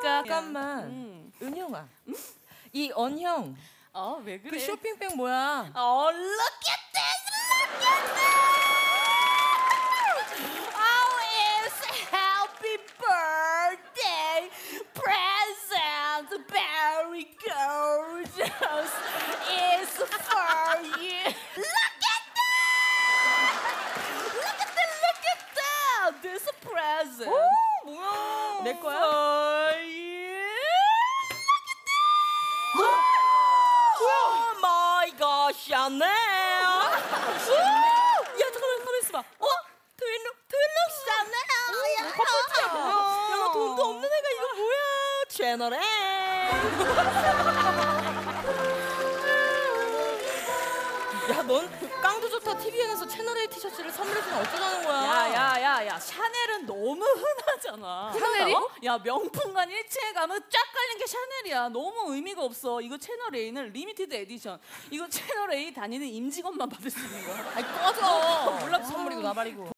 그러니까 잠깐만. 음. 은영아. 이 언형. 어, 왜 그래? 그 쇼핑백 뭐야? Oh, look at this! Look at this! Oh, it's happy birthday present, very gorgeous. It's for you. Look at that! Look at that! Look at that! This present. 오, 뭐야? 내 거야? 샤넬. 야, 잠깐만, 가만 있어봐. 어? 트윈룩, 트윈룩 샤넬. 야, 커플티야. 야, 나 돈도 없는 애가 이거 뭐야? 채널 A. 야, 넌 깡도 좋다 TVN에서 채널 A 티셔츠를 선물해주면 어쩌자는 거야? 야야야야 샤넬은 너무 흔하잖아. 샤넬이? 어? 야 명품관 1층에 가면 쫙 깔린 게 샤넬이야. 너무 의미가 없어. 이거 채널 A는 limited edition. 이거 채널 A 다니는 임직원만 받을 수 있는 거야. 아이, 꺼져. 몰라, 선물이고 나발이고.